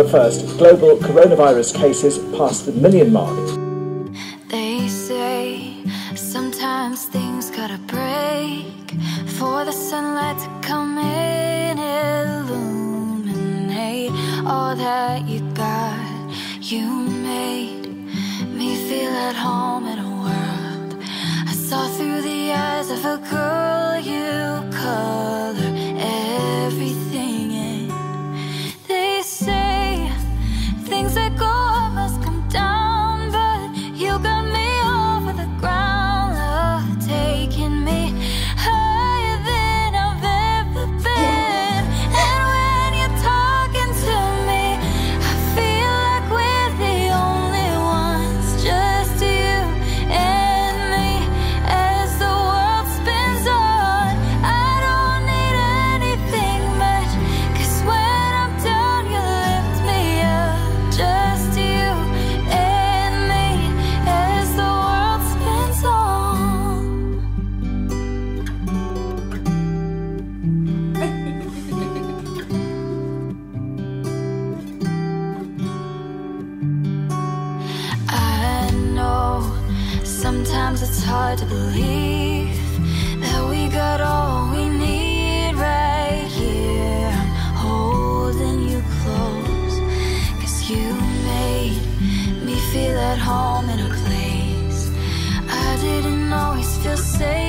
But first, global coronavirus cases passed the million mark. They say sometimes things gotta break for the sunlight to come in, illuminate all that you got. You made me feel at home in a world I saw through the eyes of a girl you Sometimes it's hard to believe that we got all we need right here. I'm holding you close, cause you made me feel at home in a place I didn't always feel safe.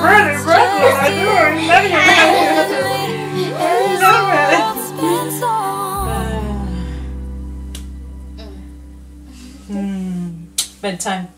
burning breath I do or nothing happens. Bedtime.